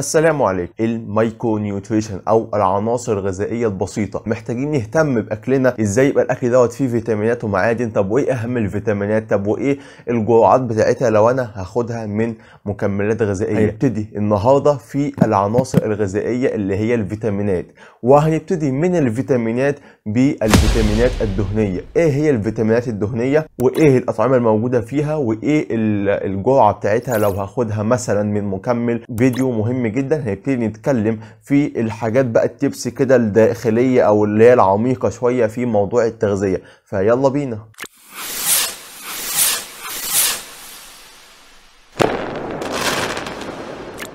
السلام عليكم. ال micronutrition أو العناصر الغذائية البسيطة. محتاجين نهتم بأكلنا. إزاي يبقى الأكل دوت فيه فيتامينات ومعادن؟ طب وإيه أهم الفيتامينات؟ طب وإيه الجرعات بتاعتها؟ لو أنا هاخدها من مكملات غذائية. هنبتدي النهارده في العناصر الغذائية اللي هي الفيتامينات. وهنبتدي من الفيتامينات بالفيتامينات الدهنية. إيه هي الفيتامينات الدهنية؟ وإيه الأطعمة الموجودة فيها؟ وإيه الجرعة بتاعتها؟ لو هاخدها مثلا من مكمل فيديو مهم جدا هنبتدي نتكلم في الحاجات بقى الديبس كده الداخلية أو اللي هي العميقة شوية في موضوع التغذية. فيلا بينا.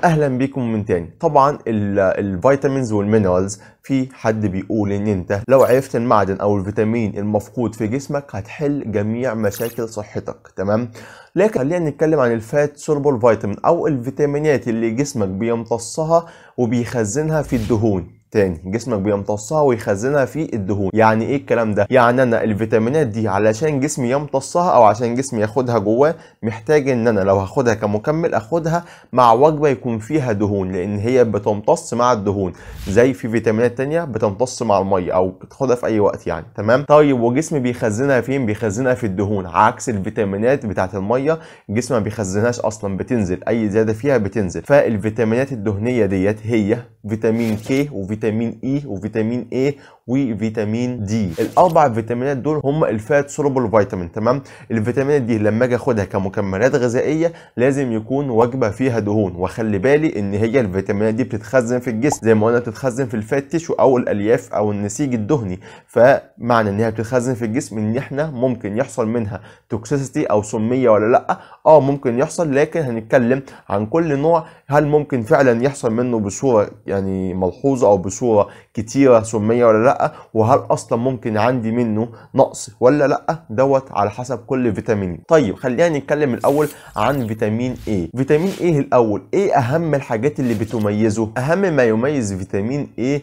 أهلا بيكم من تاني. طبعا ال vitamins وال minerals في حد بيقول إن أنت لو عرفت المعدن أو الفيتامين المفقود في جسمك هتحل جميع مشاكل صحتك. تمام؟ لكن خلينا نتكلم عن ال fat soluble vitamin أو الفيتامينات اللي جسمك بيمتصها وبيخزنها في الدهون. تاني جسمك بيمتصها ويخزنها في الدهون. يعني إيه الكلام ده؟ يعني أنا الفيتامينات دي علشان جسمي يمتصها أو عشان جسمي ياخدها جواه محتاج إن أنا لو هاخدها كمكمل آخدها مع وجبة يكون فيها دهون لأن هي بتمتص مع الدهون. زي في فيتامينات تانية بتمتص مع المية أو بتاخدها في أي وقت يعني. تمام؟ طيب وجسمي بيخزنها فين؟ بيخزنها في الدهون. عكس الفيتامينات بتاعه المية الجسم ما بيخزنهاش أصلا بتنزل. أي زيادة فيها بتنزل. فالفيتامينات الدهنية ديت هي فيتامين K وفيتامين E وفيتامين A وفيتامين D الأربع فيتامينات دول هم ال fat soluble vitamin تمام؟ الفيتامينات دي لما أجي آخدها كمكملات غذائية لازم يكون وجبة فيها دهون. واخلي بالي إن هي الفيتامينات دي بتتخزن في الجسم زي ما قلنا بتتخزن في ال fat tissue أو الألياف أو النسيج الدهني. فمعنى إن هي بتتخزن في الجسم إن إحنا ممكن يحصل منها toxicity أو سمية ولا لأ؟ آه ممكن يحصل لكن هنتكلم عن كل نوع. هل ممكن فعلا يحصل منه بصورة يعني ملحوظة أو بصوره كتيرة سمية ولا لأ؟ وهل أصلا ممكن عندي منه نقص ولا لأ؟ دوت على حسب كل فيتامين. طيب خلينا نتكلم الأول عن فيتامين A. فيتامين A الأول إيه أهم الحاجات اللي بتميزه؟ أهم ما يميز فيتامين A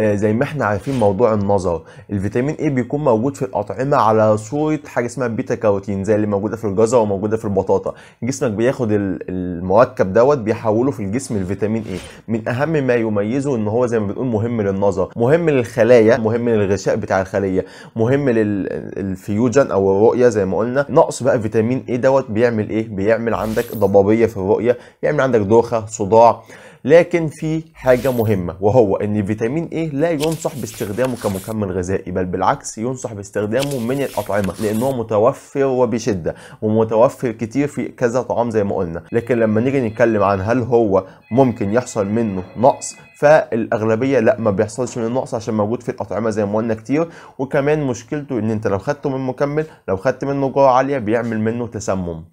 زي ما إحنا عارفين موضوع النظر. الفيتامين A بيكون موجود في الأطعمة على صورة حاجة اسمها بيتا كاروتين زي اللي موجودة في الجزر وموجودة في البطاطا. جسمك بياخد المركب دوت بيحوله في الجسم لفيتامين A من أهم ما يميزه إن هو زي ما بنقول مهم للنظر. مهم للخلايا مهم للغشاء بتاع الخلية. مهم للفيوجن أو الرؤية زي ما قلنا. نقص بقى فيتامين اي دوت بيعمل إيه؟ بيعمل عندك ضبابية في الرؤية يعمل عندك دوخة صداع. لكن في حاجة مهمة وهو إن فيتامين A لا ينصح باستخدامه كمكمل غذائي بل بالعكس ينصح باستخدامه من الأطعمة لأنه متوفر وبشدة ومتوفر كتير في كذا طعام زي ما قلنا. لكن لما نيجي نتكلم عن هل هو ممكن يحصل منه نقص فالأغلبية لا ما بيحصلش منه نقص عشان موجود في الأطعمة زي ما قلنا كتير. وكمان مشكلته إن أنت لو خدته من مكمل لو خدت منه جرعة عالية بيعمل منه تسمم.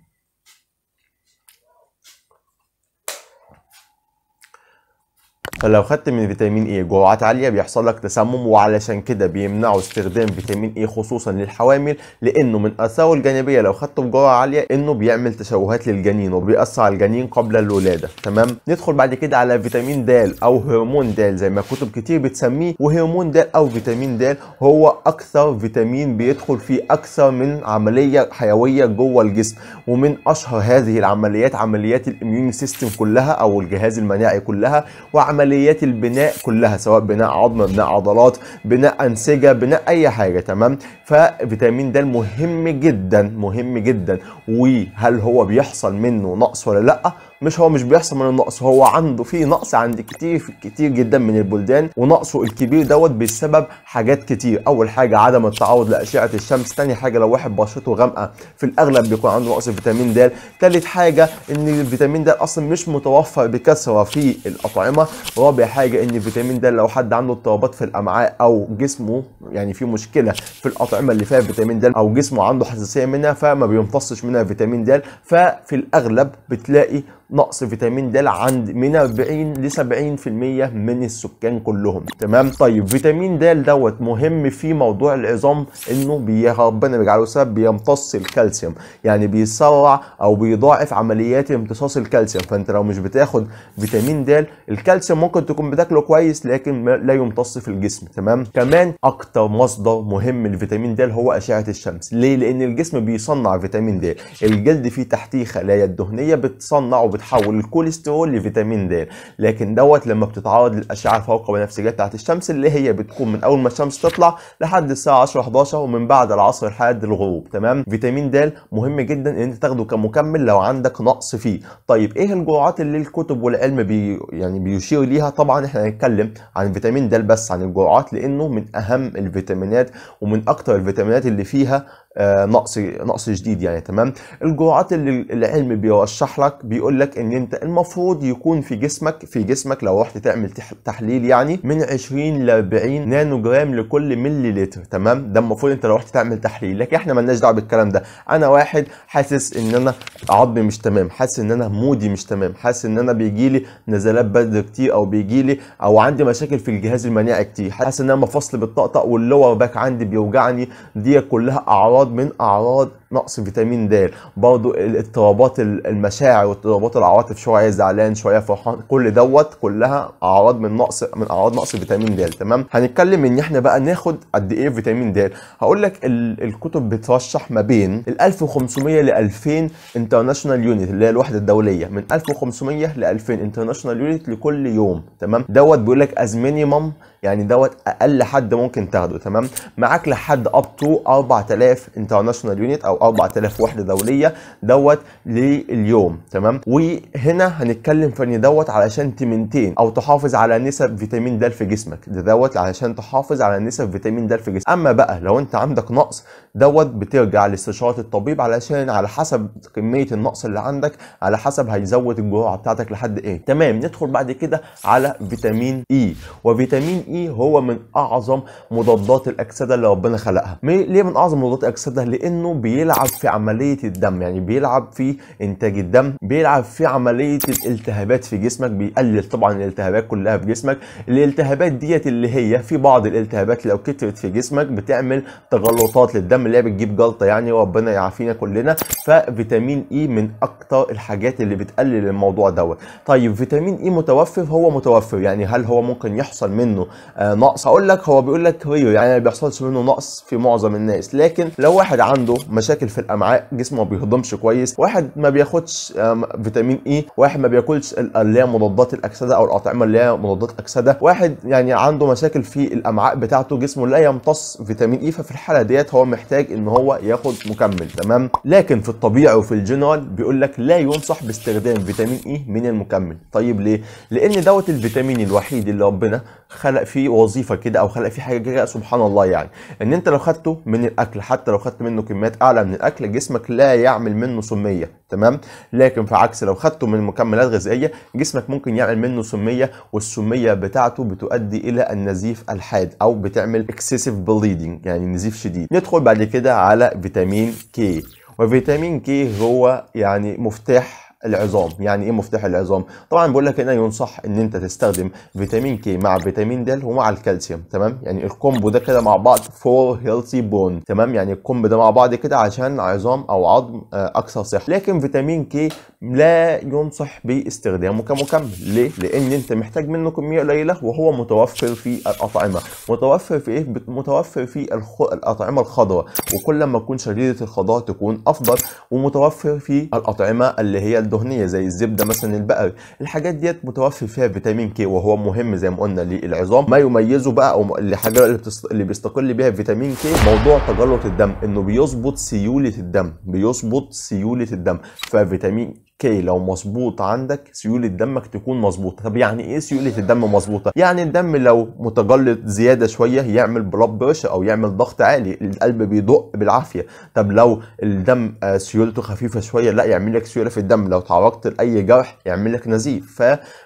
فلو خدت من فيتامين اي جرعات عالية بيحصل لك تسمم وعلشان كده بيمنعوا استخدام فيتامين اي خصوصا للحوامل لأنه من أثاره الجانبية لو خدته بجرعة عالية إنه بيعمل تشوهات للجنين وبيأثر على الجنين قبل الولادة. تمام؟ ندخل بعد كده على فيتامين د أو هرمون د زي ما كتب كتير بتسميه وهرمون د أو فيتامين د هو أكثر فيتامين بيدخل في أكثر من عملية حيوية جوه الجسم ومن أشهر هذه العمليات عمليات ال immune system كلها أو الجهاز المناعي كلها وعمليات عمليات البناء كلها سواء بناء عظم بناء عضلات بناء أنسجة بناء أي حاجة تمام؟ ففيتامين د مهم جدا مهم جدا. وهل هو بيحصل منه نقص ولا لأ؟ مش هو مش بيحصل منه نقص هو عنده في نقص عند كتير في كتير جدا من البلدان ونقصه الكبير دوت بسبب حاجات كتير. أول حاجة عدم التعرض لاشعه الشمس. تاني حاجة لو واحد بشرته غامقه في الأغلب بيكون عنده نقص فيتامين د. تالت حاجة إن الفيتامين د أصلا مش متوفر بكثرة في الأطعمة. رابع حاجة إن فيتامين د لو حد عنده اضطرابات في الأمعاء أو جسمه يعني في مشكلة في الأطعمة اللي فيها فيتامين د أو جسمه عنده حساسية منها فما بيمتصش منها فيتامين د. ففي الأغلب بتلاقي نقص فيتامين د عند من 40 ل 70% من السكان كلهم. تمام؟ طيب فيتامين د دوت مهم في موضوع العظام إنه بي- ربنا بيجعله سبب بيمتص الكالسيوم. يعني بيسرع أو بيضاعف عمليات امتصاص الكالسيوم. فأنت لو مش بتاخد فيتامين د الكالسيوم ممكن تكون بتاكله كويس لكن لا يمتص في الجسم. تمام؟ كمان أكتر مصدر مهم لفيتامين د هو أشعة الشمس. ليه؟ لأن الجسم بيصنع فيتامين د. الجلد فيه تحتيه خلايا الدهنيه بتصنع وبتحول الكوليسترول لفيتامين د. لكن دوت لما بتتعرض للأشعة الفوق بنفسجيه بتاعت الشمس اللي هي بتكون من أول ما الشمس تطلع لحد الساعة 10 11 ومن بعد العصر لحد الغروب تمام؟ فيتامين د مهم جدا إن أنت تاخده كمكمل لو عندك نقص فيه. طيب إيه الجرعات اللي الكتب والعلم بي يعني بيشير ليها؟ طبعا إحنا هنتكلم عن فيتامين د بس عن الجرعات لأنه من أهم الفيتامينات ومن أكتر الفيتامينات اللي فيها نقص نقص شديد يعني تمام؟ الجرعات اللي العلم بيرشح لك بيقول لك إن أنت المفروض يكون في جسمك في جسمك لو رحت تعمل تح- تحليل يعني من 20 ل 40 نانو جرام لكل ملي لتر تمام؟ ده المفروض أنت لو رحت تعمل تحليل. لكن إحنا مالناش دعوة بالكلام ده. أنا واحد حاسس إن أنا عظمي مش تمام حاسس إن أنا mood ي مش تمام حاسس إن أنا بيجي لي نزلات برد كتير أو بيجي لي أو عندي مشاكل في الجهاز المناعي كتير. حاسس إن أنا مفاصلي بتطقطق وال lower back عندي بيوجعني. دي كلها أعراض من أعراض نقص فيتامين د برضو الاضطرابات المشاعر واضطرابات العواطف شوية زعلان شوية فرحان كل دوت كلها أعراض من نقص من أعراض نقص فيتامين د تمام؟ هنتكلم إن إحنا بقى ناخد قد إيه فيتامين د. هقول لك ال- الكتب بترشح ما بين ال 1500 ل 2000 international unit اللي هي الوحدة الدولية من 1500 ل 2000 international unit لكل يوم تمام؟ دوت بيقول لك as minimum يعني دوت أقل حد ممكن تاخده تمام؟ معاك لحد up to 4000 international unit أو 4000 وحدة دولية دوت لليوم تمام؟ وهنا هنتكلم في إن دوت علشان ت maintain أو تحافظ على نسب فيتامين د في جسمك. ده دوت علشان تحافظ على نسب فيتامين د في جسمك. أما بقى لو أنت عندك نقص دوت بترجع لاستشارة الطبيب علشان على حسب كمية النقص اللي عندك على حسب هيزود الجرعة بتاعتك لحد إيه. تمام ندخل بعد كده على فيتامين اي وفيتامين اي هو من أعظم مضادات الأكسدة اللي ربنا خلقها. ليه من أعظم مضادات الأكسدة؟ لأنه بيلعب في عملية الدم يعني بيلعب في إنتاج الدم بيلعب في عملية الالتهابات في جسمك بيقلل طبعا الالتهابات كلها في جسمك. الالتهابات ديت اللي هي في بعض الالتهابات لو كترت في جسمك بتعمل تجلطات للدم اللي هي بتجيب جلطة يعني وربنا يعافينا كلنا. ففيتامين E من أكتر الحاجات اللي بتقلل الموضوع دوت. طيب فيتامين E متوفر؟ هو متوفر. يعني هل هو ممكن يحصل منه آه نقص؟ أقول لك هو بيقول لك rare يعني ما بيحصلش منه نقص في معظم الناس. لكن لو واحد عنده مشاكل في الأمعاء جسمه ما بيهضمش كويس واحد ما بياخدش آم، فيتامين E واحد ما بياكلش ال- اللي هي مضادات الأكسدة أو الأطعمة اللي هي مضادات اكسده واحد يعني عنده مشاكل في الأمعاء بتاعته جسمه لا يمتص فيتامين E ففي الحالة ديت هو محتاج إن هو ياخد مكمل. تمام؟ لكن في الطبيعي وفي الجنرال بيقول لك لا ينصح باستخدام فيتامين E من المكمل. طيب ليه؟ لأن دوت الفيتامين الوحيد اللي ربنا خلق فيه وظيفة كده أو خلق فيه حاجة كده سبحان الله يعني. إن أنت لو خدته من الأكل حتى لو خدت منه كميات أعلى من الأكل جسمك لا يعمل منه سمية تمام؟ لكن في عكس لو خدته من مكملات غذائيه جسمك ممكن يعمل منه سمية والسمية بتاعته بتؤدي إلى النزيف الحاد أو بتعمل excessive bleeding يعني نزيف شديد. ندخل بعد كده على فيتامين K وفيتامين K هو يعني مفتاح العظام. يعني إيه مفتاح العظام؟ طبعا بقول لك هنا ينصح إن أنت تستخدم فيتامين K مع فيتامين د ومع الكالسيوم تمام؟ يعني ال combo ده كده مع بعض for healthy bone تمام؟ يعني ال combo ده مع بعض كده عشان عظام أو عظم آه، أكثر صحة. لكن فيتامين K لا ينصح باستخدامه كمكمل. ليه؟ لأن أنت محتاج منه كمية قليلة وهو متوفر في الأطعمة. متوفر في إيه؟ متوفر في الخ... الأطعمة الخضراء. وكل ما تكون شديدة الخضار تكون أفضل ومتوفر في الأطعمة اللي هي الدهنية زي الزبدة مثلا البقري الحاجات ديت متوفر فيها فيتامين K وهو مهم زي ما قلنا للعظام. ما يميزه بقى أو الحاجة اللي, بتست... اللي بيستقل بيها فيتامين K موضوع تجلط الدم إنه بيظبط سيولة الدم بيظبط سيولة الدم. ففيتامين K لو مظبوط عندك سيولة دمك تكون مظبوطة. طب يعني إيه سيولة الدم مظبوطة؟ يعني الدم لو متجلط زيادة شوية يعمل blood pressure أو يعمل ضغط عالي القلب بيدق بالعافية. طب لو الدم آه، سيولته خفيفة شوية لا يعمل لك سيولة في الدم. لو تعرضت لأي جرح يعمل لك نزيف.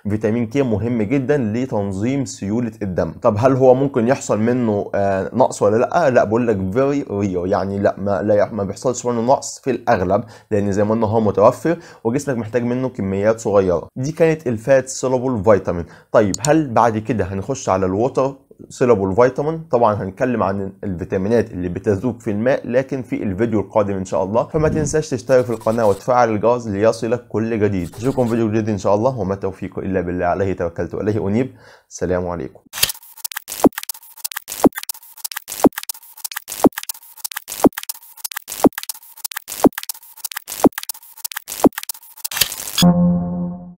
ففيتامين K مهم جدا لتنظيم سيولة الدم. طب هل هو ممكن يحصل منه آه، نقص ولا لأ؟ لأ بقول لك very rare يعني لأ ما لا ما بيحصلش منه نقص في الأغلب لأن زي ما قلنا هو متوفر. وجسمك محتاج منه كميات صغيرة. دي كانت ال fat soluble vitamin طيب هل بعد كده هنخش على ال water soluble vitamin طبعا هنتكلم عن الفيتامينات اللي بتذوب في الماء لكن في الفيديو القادم إن شاء الله. فما تنساش تشترك في القناة وتفعل الجرس ليصلك كل جديد. اشوفكم فيديو جديد إن شاء الله وما توفيق إلا بالله. عليه توكلت وإليه أنيب. السلام عليكم.